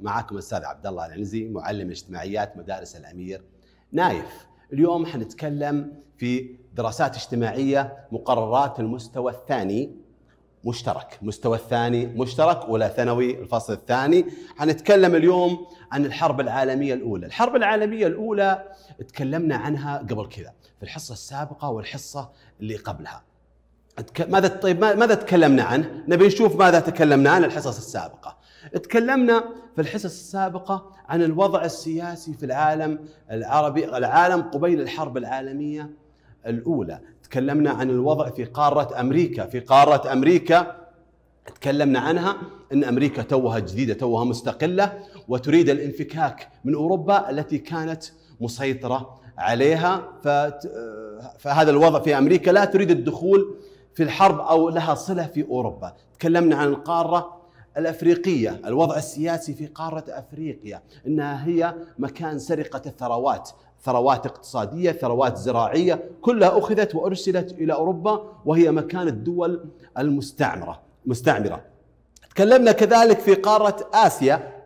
معكم الاستاذ عبد الله العنزي معلم اجتماعيات مدارس الأمير نايف اليوم حنتكلم في دراسات اجتماعية مقررات المستوى الثاني مشترك مستوى الثاني مشترك اولى ثانوي الفصل الثاني حنتكلم اليوم عن الحرب العالمية الأولى الحرب العالمية الأولى تكلمنا عنها قبل كذا في الحصة السابقة والحصة اللي قبلها ماذا طيب ماذا تكلمنا عنه؟ نبي نشوف ماذا تكلمنا عن الحصص السابقة. تكلمنا في الحصص السابقة عن الوضع السياسي في العالم العربي العالم قبيل الحرب العالمية الأولى، تكلمنا عن الوضع في قارة أمريكا، في قارة أمريكا تكلمنا عنها إن أمريكا توها جديدة توها مستقلة وتريد الانفكاك من أوروبا التي كانت مسيطرة عليها. فهذا الوضع في أمريكا لا تريد الدخول في الحرب أو لها صلة في أوروبا، تكلمنا عن القاره الأفريقية، الوضع السياسي في قارة أفريقيا، إنها هي مكان سرقة الثروات، ثروات اقتصادية، ثروات زراعية، كلها أخذت وأرسلت إلى أوروبا وهي مكان الدول المستعمرة، مستعمرة. تكلمنا كذلك في قارة آسيا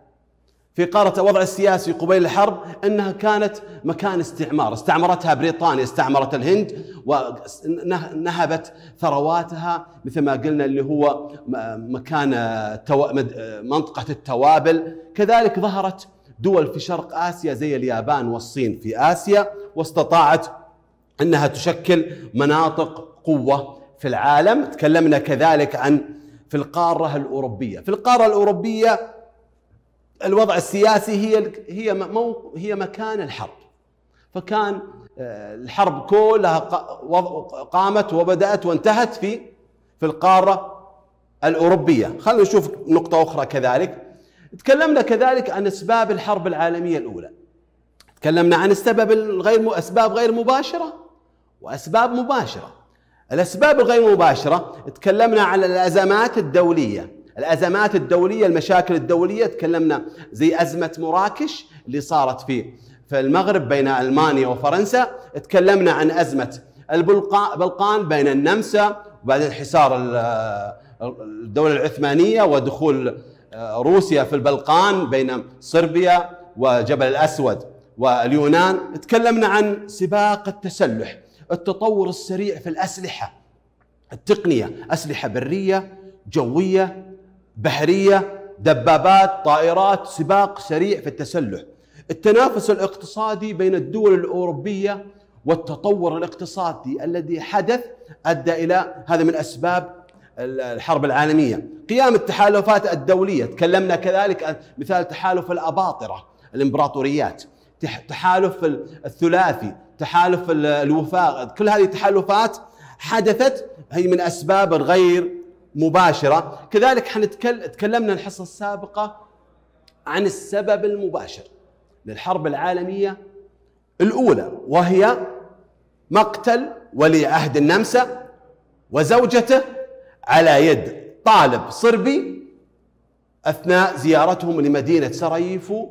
في قارة الوضع السياسي قبيل الحرب أنها كانت مكان استعمار. استعمرتها بريطانيا استعمرت الهند ونهبت ثرواتها مثل ما قلنا اللي هو مكان منطقة التوابل. كذلك ظهرت دول في شرق آسيا زي اليابان والصين في آسيا واستطاعت أنها تشكل مناطق قوة في العالم. تكلمنا كذلك عن في القارة الأوروبية. في القارة الأوروبية الوضع السياسي هي هي مو هي مكان الحرب. فكان آه، الحرب كلها قامت وبدأت وانتهت في في القارة الأوروبية. خلينا نشوف نقطة أخرى كذلك. تكلمنا كذلك عن أسباب الحرب العالمية الأولى. تكلمنا عن السبب الغير أسباب غير مباشرة وأسباب مباشرة. الأسباب الغير مباشرة تكلمنا عن الأزمات الدولية. الأزمات الدولية المشاكل الدولية تكلمنا زي أزمة مراكش اللي صارت في في المغرب بين ألمانيا وفرنسا تكلمنا عن أزمة البلقان بين النمسا وبعدين حصار الدولة العثمانية ودخول آه، روسيا في البلقان بين صربيا وجبل الأسود واليونان. تكلمنا عن سباق التسلح التطور السريع في الأسلحة التقنية أسلحة برية جوية بحرية دبابات طائرات سباق سريع في التسلح. التنافس الاقتصادي بين الدول الأوروبية والتطور الاقتصادي الذي حدث أدى إلى هذا من أسباب الحرب العالمية. قيام التحالفات الدولية تكلمنا كذلك مثال تحالف الأباطرة الإمبراطوريات تحالف الثلاثي تحالف الوفاق. كل هذه التحالفات حدثت هي من أسباب غير مباشرة. كذلك حنتكلم تكلمنا الحصة السابقة عن السبب المباشر للحرب العالمية الأولى وهي مقتل ولي عهد النمسا وزوجته على يد طالب صربي أثناء زيارتهم لمدينة سراييفو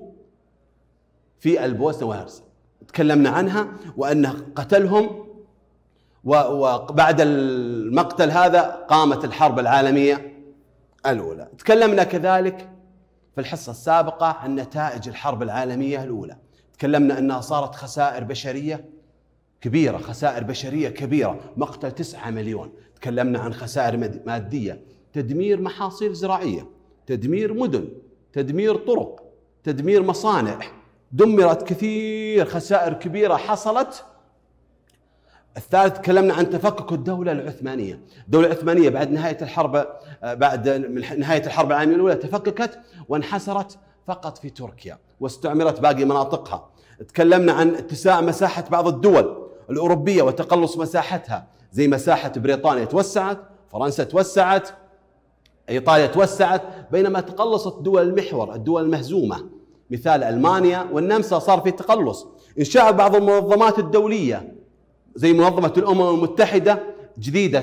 في البوسنة وهرسك تكلمنا عنها وأنه قتلهم وبعد المقتل هذا قامت الحرب العالمية الأولى. تكلمنا كذلك في الحصة السابقة عن نتائج الحرب العالمية الأولى. تكلمنا أنها صارت خسائر بشرية كبيرة خسائر بشرية كبيرة. مقتل تسعة مليون. تكلمنا عن خسائر مادية. تدمير محاصيل زراعية. تدمير مدن. تدمير طرق. تدمير مصانع. دمرت كثير خسائر كبيرة حصلت الثالث تكلمنا عن تفكك الدولة العثمانية، الدولة العثمانية بعد نهاية الحرب بعد نهاية الحرب العالمية الأولى تفككت وانحسرت فقط في تركيا واستعمرت باقي مناطقها. تكلمنا عن اتساع مساحة بعض الدول الأوروبية وتقلص مساحتها. زي مساحة بريطانيا توسعت، فرنسا توسعت، إيطاليا توسعت، بينما تقلصت دول المحور، الدول المهزومة. مثال ألمانيا والنمسا صار في تقلص، انشاء بعض المنظمات الدولية زي منظمة الأمم المتحدة جديدة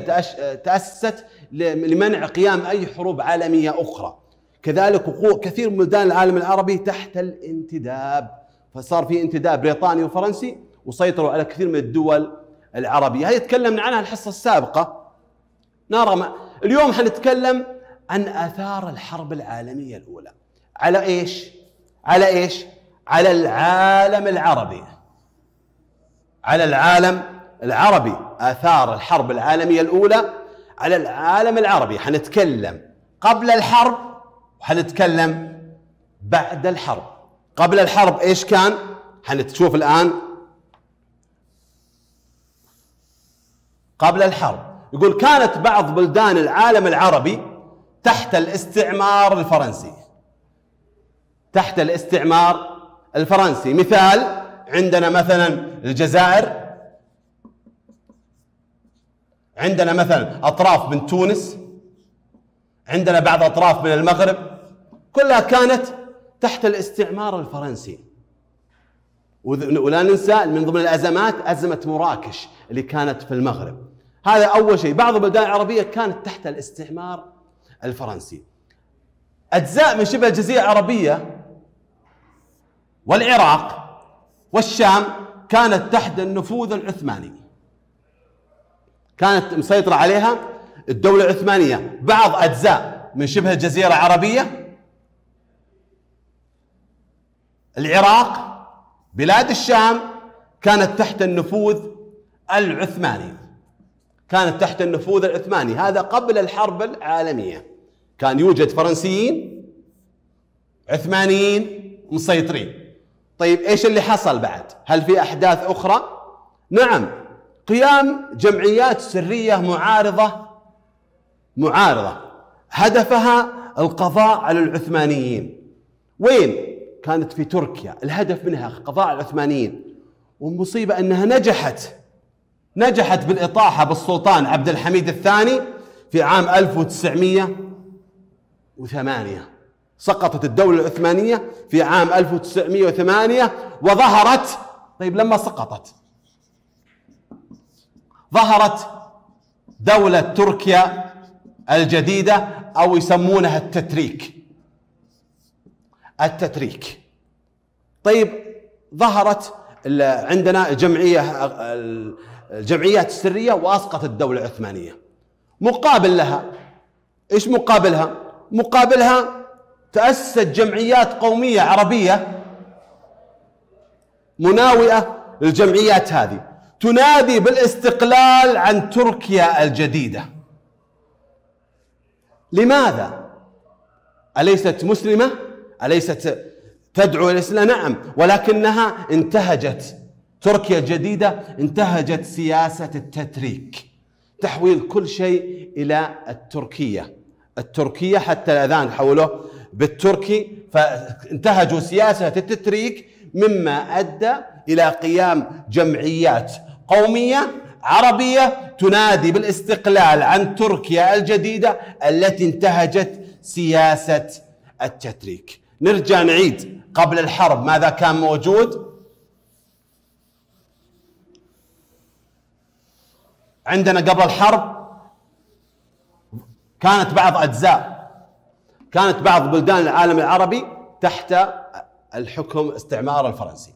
تأسست لمنع قيام أي حروب عالمية أخرى. كذلك كثير من بلدان العالم العربي تحت الانتداب. فصار في انتداب بريطاني وفرنسي وسيطروا على كثير من الدول العربية. هذه تكلمنا عنها الحصة السابقة. نرى اليوم حنتكلم عن آثار الحرب العالمية الأولى. على إيش؟ على إيش؟ على العالم العربي. على العالم العربي آثار الحرب العالمية الأولى على العالم العربي. حنتكلم قبل الحرب وحنتكلم بعد الحرب. قبل الحرب إيش كان؟ حنتشوف الآن. قبل الحرب يقول كانت بعض بلدان العالم العربي تحت الاستعمار الفرنسي. تحت الاستعمار الفرنسي. مثال عندنا مثلا الجزائر. عندنا مثلا أطراف من تونس عندنا بعض أطراف من المغرب كلها كانت تحت الاستعمار الفرنسي. ولا ننسى من ضمن الأزمات أزمة مراكش اللي كانت في المغرب. هذا أول شيء. بعض البلدان العربية كانت تحت الاستعمار الفرنسي. أجزاء من شبه الجزيرة العربية والعراق والشام كانت تحت النفوذ العثماني. كانت مسيطرة عليها الدولة العثمانية. بعض أجزاء من شبه الجزيرة العربية. العراق بلاد الشام كانت تحت النفوذ العثماني. كانت تحت النفوذ العثماني. هذا قبل الحرب العالمية. كان يوجد فرنسيين عثمانيين مسيطرين. طيب إيش اللي حصل بعد؟ هل في أحداث أخرى؟ نعم قيام جمعيات سرية معارضة معارضة. هدفها القضاء على العثمانيين. وين؟ كانت في تركيا. الهدف منها القضاء على العثمانيين. والمصيبة أنها نجحت نجحت بالإطاحة بالسلطان عبد الحميد الثاني في عام 1908 سقطت الدولة العثمانية في عام 1908 وظهرت. طيب لما سقطت؟ ظهرت دولة تركيا الجديدة أو يسمونها التتريك. التتريك. طيب ظهرت عندنا جمعية الجمعيات السرية وأسقطت الدولة العثمانية. مقابل لها إيش مقابلها؟ مقابلها تأسست جمعيات قومية عربية مناوئة للجمعيات هذه. تنادي بالاستقلال عن تركيا الجديدة لماذا؟ أليست مسلمة؟ أليست تدعو إلى الإسلام؟ نعم ولكنها انتهجت تركيا الجديدة انتهجت سياسة التتريك تحويل كل شيء إلى التركية التركية حتى الأذان حولوه بالتركي فانتهجوا سياسة التتريك مما أدى إلى قيام جمعيات قومية عربية تنادي بالاستقلال عن تركيا الجديدة التي انتهجت سياسة التتريك. نرجع نعيد قبل الحرب. ماذا كان موجود؟ عندنا قبل الحرب كانت بعض أجزاء كانت بعض بلدان العالم العربي تحت الحكم استعمار الفرنسي.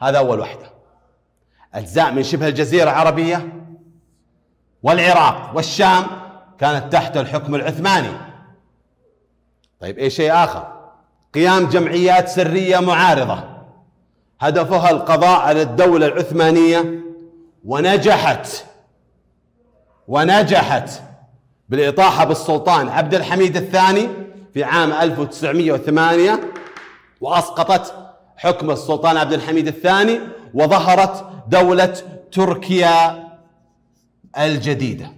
هذا أول وحدة. أجزاء من شبه الجزيرة العربية والعراق والشام كانت تحت الحكم العثماني. طيب إيش شيء آخر؟ قيام جمعيات سرية معارضة. هدفها القضاء على الدولة العثمانية ونجحت ونجحت بالإطاحة بالسلطان عبد الحميد الثاني في عام 1908 وأسقطت حكم السلطان عبد الحميد الثاني وظهرت دولة تركيا الجديدة.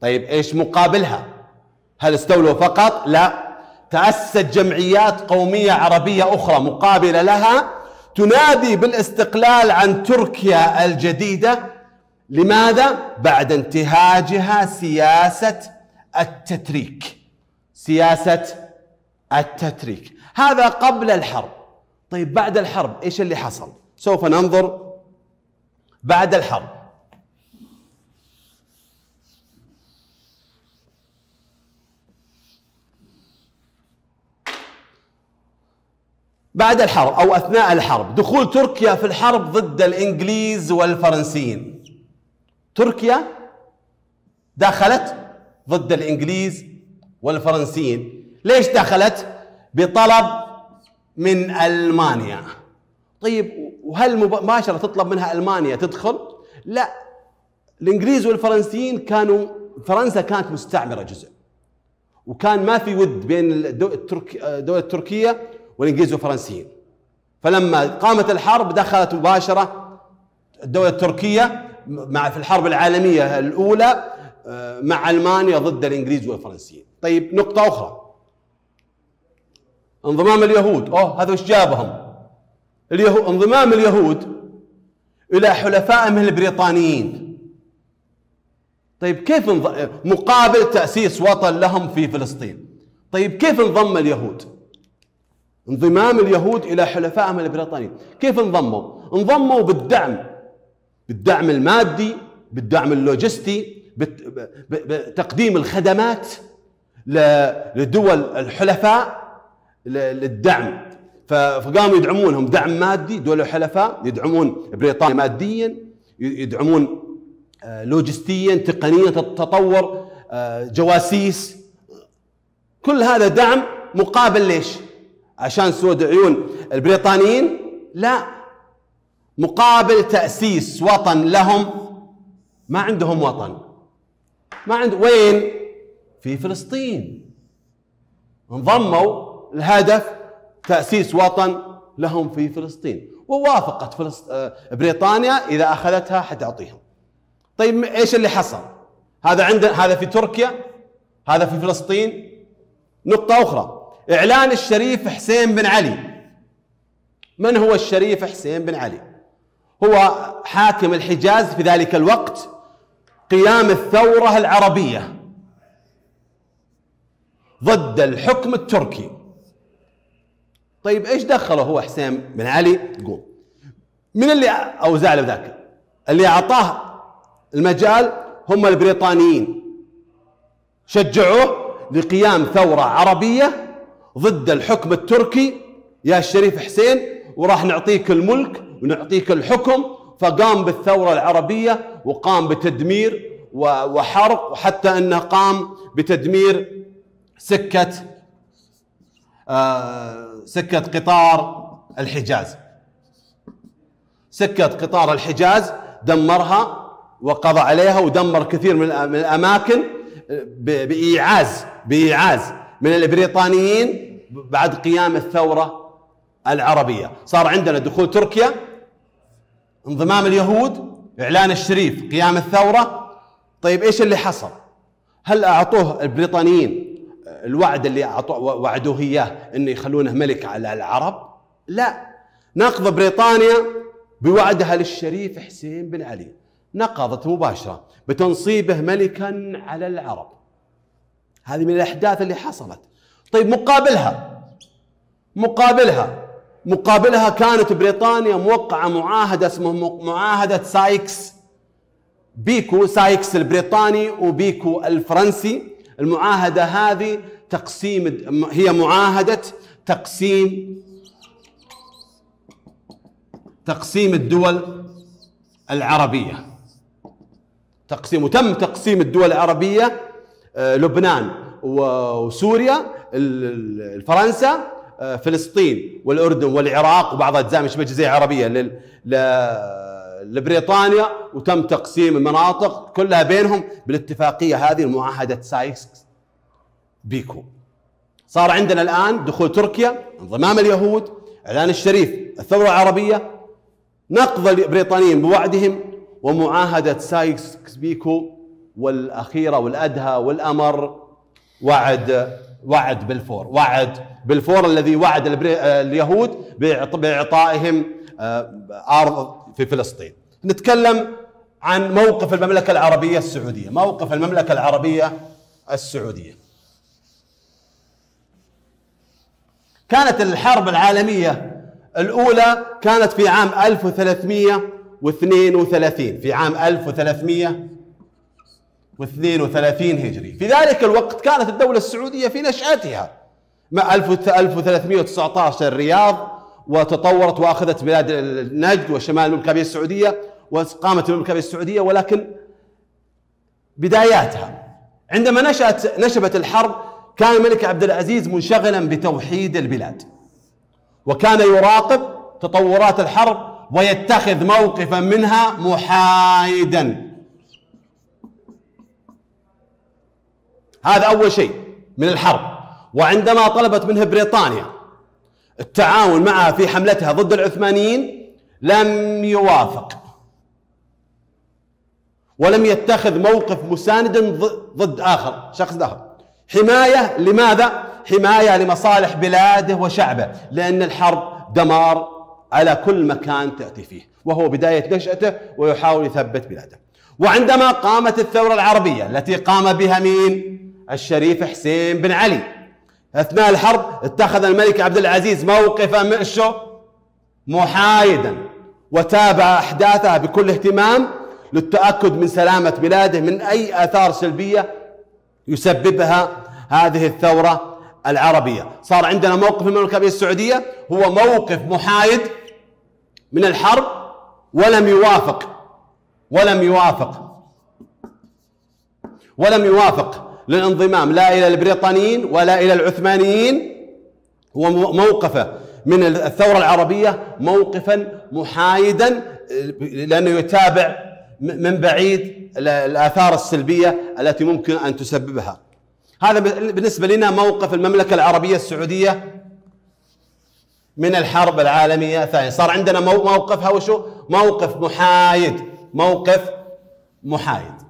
طيب إيش مقابلها؟ هل استولوا فقط؟ لا. تأسست جمعيات قومية عربية أخرى مقابلة لها تنادي بالاستقلال عن تركيا الجديدة. لماذا؟ بعد انتهاجها سياسة التتريك. سياسة التتريك. هذا قبل الحرب. طيب بعد الحرب إيش اللي حصل؟ سوف ننظر بعد الحرب. بعد الحرب أو أثناء الحرب دخول تركيا في الحرب ضد الإنجليز والفرنسيين. تركيا دخلت ضد الإنجليز والفرنسيين. ليش دخلت؟ بطلب من ألمانيا. طيب وهل مباشره تطلب منها ألمانيا تدخل؟ لا. الإنجليز والفرنسيين كانوا فرنسا كانت مستعمرة جزء. وكان ما في ود بين الدولة التركيه والإنجليز والفرنسيين. فلما قامت الحرب دخلت مباشرة الدولة التركية مع في الحرب العالمية الأولى آه، مع ألمانيا ضد الإنجليز والفرنسيين. طيب نقطة أخرى. انضمام اليهود. أوه هذا وش جابهم؟ اليهود انضمام اليهود إلى حلفائهم البريطانيين. طيب كيف انض... مقابل تأسيس وطن لهم في فلسطين؟ طيب كيف انضم اليهود؟ انضمام اليهود إلى حلفائهم البريطانيين. كيف انضموا؟ انضموا بالدعم بالدعم المادي بالدعم اللوجستي بتقديم الخدمات لدول الحلفاء. للدعم. فقاموا يدعمونهم دعم مادي دول الحلفاء يدعمون بريطانيا ماديا يدعمون آه، لوجستيا تقنيا تطور آه، جواسيس. كل هذا دعم مقابل ليش؟ عشان سود عيون البريطانيين. لا مقابل تأسيس وطن لهم ما عندهم وطن. ما عند وين؟ في فلسطين. انضموا الهدف تأسيس وطن لهم في فلسطين. ووافقت فلسط... آه، بريطانيا إذا أخذتها حتعطيهم. طيب إيش اللي حصل؟ هذا عندنا هذا في تركيا هذا في فلسطين. نقطة أخرى إعلان الشريف حسين بن علي. من هو الشريف حسين بن علي؟ هو حاكم الحجاز في ذلك الوقت قيام الثورة العربية ضد الحكم التركي. طيب إيش دخله هو حسين بن علي؟ قوم. من اللي أوزع له ذاك؟ اللي أعطاه المجال هم البريطانيين. شجعوه لقيام ثورة عربية ضد الحكم التركي. يا الشريف حسين وراح نعطيك الملك ونعطيك الحكم. فقام بالثورة العربية وقام بتدمير وحرق وحتى أنه قام بتدمير سكة آه، سكة قطار الحجاز. سكة قطار الحجاز دمرها وقضى عليها ودمر كثير من الأماكن بإيعاز بإيعاز من البريطانيين بعد قيام الثورة العربية. صار عندنا دخول تركيا انضمام اليهود إعلان الشريف قيام الثورة. طيب إيش اللي حصل؟ هل أعطوه البريطانيين الوعد اللي وعدوه إياه إنه يخلونه ملك على العرب؟ لا. نقض بريطانيا بوعدها للشريف حسين بن علي. نقضت مباشرة بتنصيبه ملكا على العرب. هذه من الأحداث اللي حصلت. طيب مقابلها. مقابلها. مقابلها كانت بريطانيا موقعة معاهدة اسمها معاهدة سايكس. بيكو سايكس البريطاني وبيكو الفرنسي. المعاهدة هذه تقسيم هي معاهدة تقسيم تقسيم الدول العربية. تقسيم وتم تقسيم الدول العربية آه، لبنان وسوريا فرنسا آه، فلسطين والأردن والعراق. وبعض أجزاء من شبه الجزيرة العربية لبريطانيا وتم تقسيم المناطق كلها بينهم بالاتفاقية هذه المعاهدة سايكس بيكو. صار عندنا الآن دخول تركيا انضمام اليهود إعلان الشريف الثورة العربية نقض البريطانيين بوعدهم ومعاهدة سايكس بيكو والأخيرة والأدهى والأمر وعد وعد بالفور وعد بالفور الذي وعد اليهود بإعطائهم آه، أرض في فلسطين. نتكلم عن موقف المملكة العربية السعودية. موقف المملكة العربية السعودية. كانت الحرب العالمية الأولى كانت في عام 1332 في عام 1332 هجري. في ذلك الوقت كانت الدولة السعودية في نشأتها. 1319 الرياض وتطورت وأخذت بلاد النجد وشمال المملكة العربية السعودية وقامت المملكة العربية السعودية ولكن بداياتها عندما نشأت نشبت الحرب كان الملك عبد العزيز منشغلا بتوحيد البلاد وكان يراقب تطورات الحرب ويتخذ موقفا منها محايدا. هذا أول شيء من الحرب وعندما طلبت منه بريطانيا التعاون معها في حملتها ضد العثمانيين لم يوافق. ولم يتخذ موقف مساند ضد آخر شخص آخر. حماية لماذا؟ حماية لمصالح بلاده وشعبه لأن الحرب دمار على كل مكان تأتي فيه وهو بداية نشأته ويحاول يثبت بلاده. وعندما قامت الثورة العربية التي قام بها مين؟ الشريف حسين بن علي. أثناء الحرب اتخذ الملك عبد العزيز موقفا شو محايدا وتابع أحداثها بكل اهتمام للتأكد من سلامة بلاده من أي آثار سلبية يسببها هذه الثورة العربية. صار عندنا موقف المملكة العربيه السعودية هو موقف محايد من الحرب ولم يوافق ولم يوافق ولم يوافق للانضمام لا إلى البريطانيين ولا إلى العثمانيين هو موقفه من الثورة العربية موقفا محايدا لأنه يتابع من بعيد الآثار السلبية التي ممكن أن تسببها. هذا بالنسبة لنا موقف المملكة العربية السعودية من الحرب العالمية الثانية، صار عندنا موقفها وشو؟ موقف محايد، موقف محايد.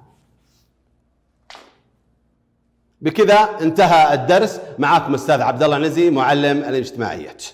بكذا انتهى الدرس. معكم أستاذ عبد الله نزي معلم الاجتماعيات.